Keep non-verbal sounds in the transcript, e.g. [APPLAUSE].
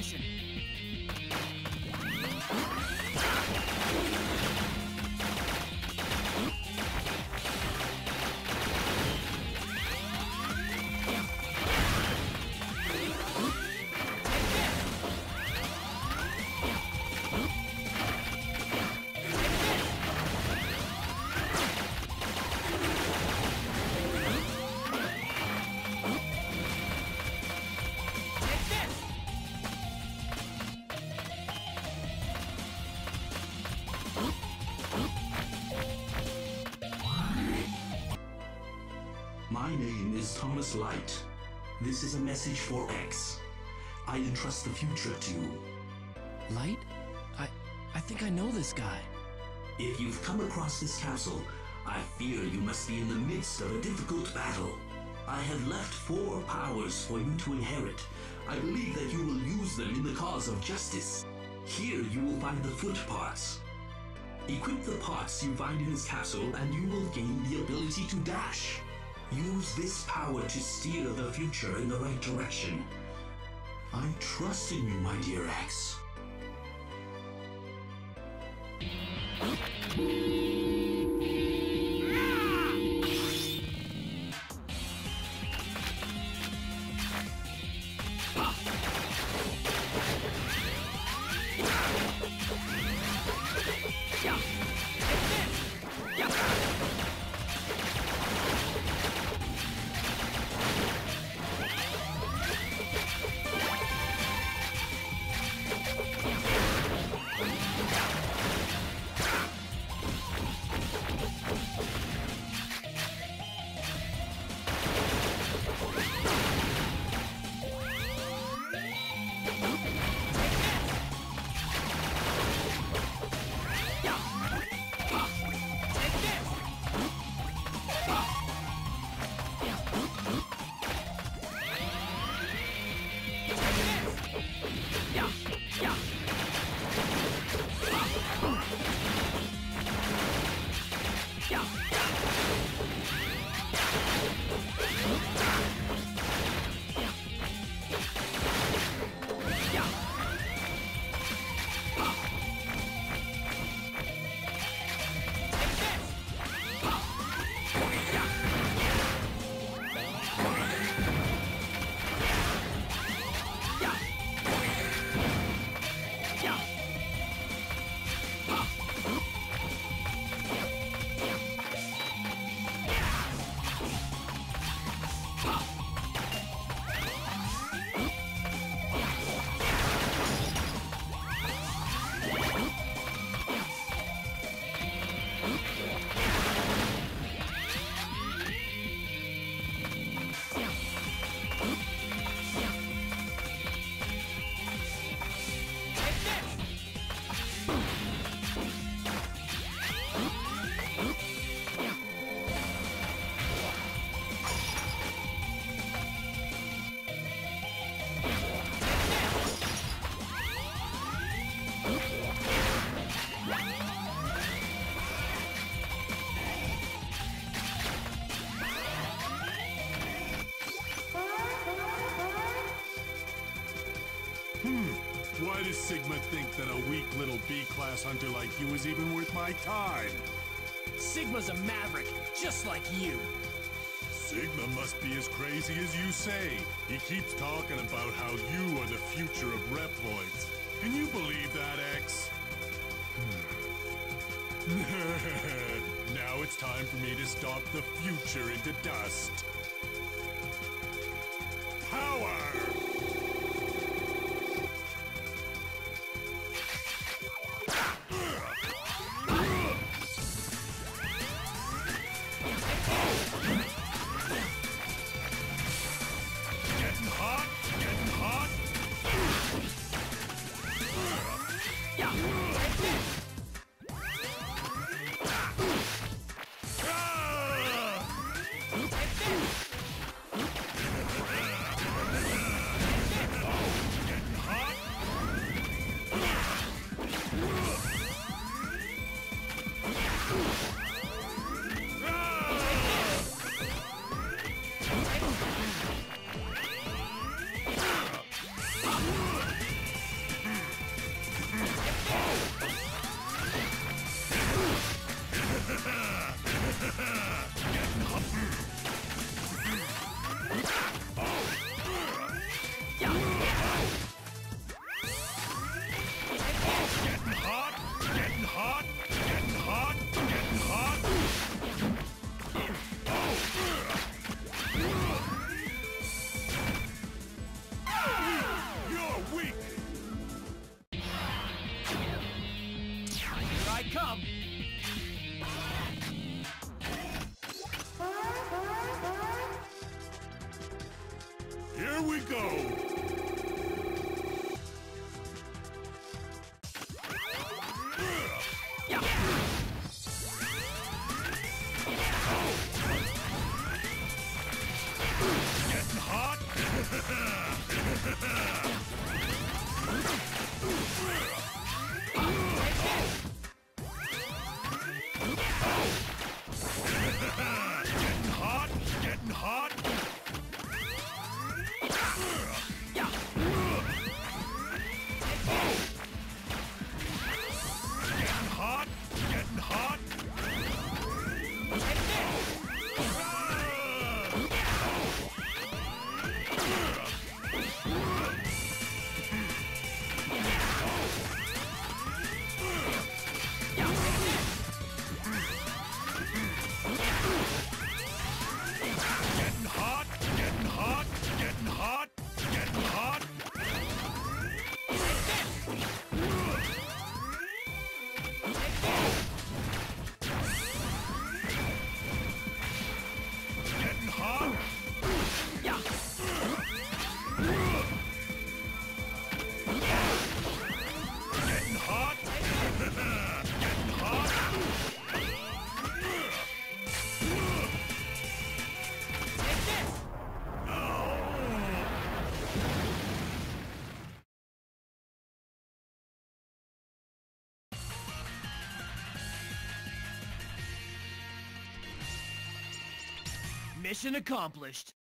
mission. My name is Thomas Light. This is a message for X. I entrust the future to you. Light? I I think I know this guy. If you've come across this capsule, I fear you must be in the midst of a difficult battle. I have left four powers for you to inherit. I believe that you will use them in the cause of justice. Here you will find the foot parts. Equip the parts you find in this capsule and you will gain the ability to dash. Use this power to steer the future in the right direction. I trust in you, my dear X. does Sigma think that a weak little B-class hunter like you is even worth my time? Sigma's a maverick, just like you. Sigma must be as crazy as you say. He keeps talking about how you are the future of Reploids. Can you believe that, X? Hmm. [LAUGHS] now it's time for me to stomp the future into dust. Power! Getting hot, getting hot. Ah! We go! Yeah. Mission accomplished.